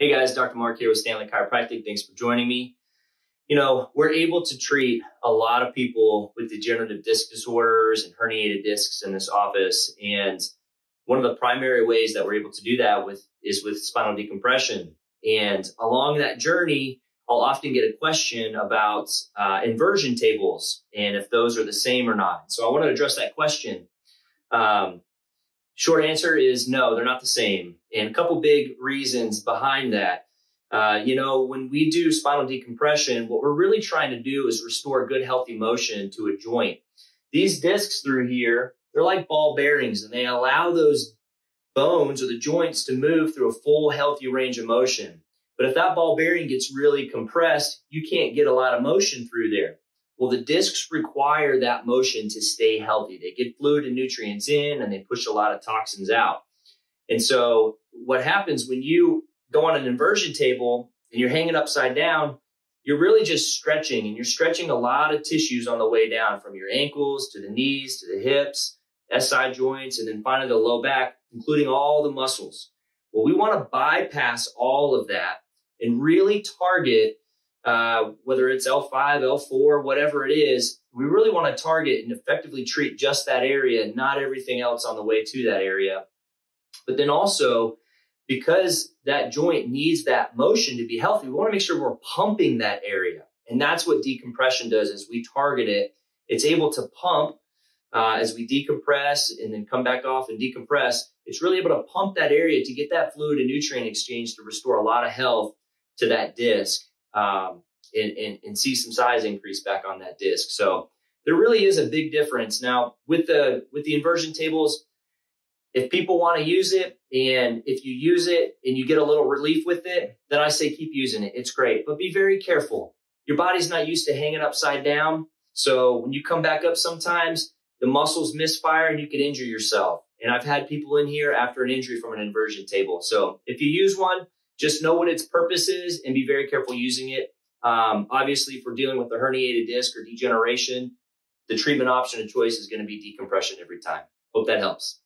Hey guys, Dr. Mark here with Stanlick Chiropractic. Thanks for joining me. You know, we're able to treat a lot of people with degenerative disc disorders and herniated discs in this office. And one of the primary ways that we're able to do that with is with spinal decompression. And along that journey, I'll often get a question about uh, inversion tables and if those are the same or not. So I want to address that question. Um, Short answer is no, they're not the same. And a couple big reasons behind that. Uh, you know, when we do spinal decompression, what we're really trying to do is restore good, healthy motion to a joint. These discs through here, they're like ball bearings and they allow those bones or the joints to move through a full, healthy range of motion. But if that ball bearing gets really compressed, you can't get a lot of motion through there. Well, the discs require that motion to stay healthy. They get fluid and nutrients in and they push a lot of toxins out. And so what happens when you go on an inversion table and you're hanging upside down, you're really just stretching and you're stretching a lot of tissues on the way down from your ankles to the knees to the hips, SI joints, and then finally the low back, including all the muscles. Well, we want to bypass all of that and really target uh, whether it's L5, L4, whatever it is, we really want to target and effectively treat just that area, not everything else on the way to that area. But then also, because that joint needs that motion to be healthy, we want to make sure we're pumping that area. And that's what decompression does is we target it. It's able to pump uh, as we decompress and then come back off and decompress. It's really able to pump that area to get that fluid and nutrient exchange to restore a lot of health to that disc um, and, and, and see some size increase back on that disc. So there really is a big difference. Now with the, with the inversion tables, if people want to use it and if you use it and you get a little relief with it, then I say keep using it. It's great, but be very careful. Your body's not used to hanging upside down. So when you come back up sometimes the muscles misfire and you could injure yourself. And I've had people in here after an injury from an inversion table. So if you use one, just know what its purpose is and be very careful using it. Um, obviously, if we're dealing with a herniated disc or degeneration, the treatment option of choice is going to be decompression every time. Hope that helps.